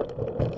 you